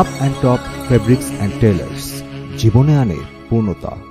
Up and Top Fabrics and Tailors জীবনে আনে পূর্ণতা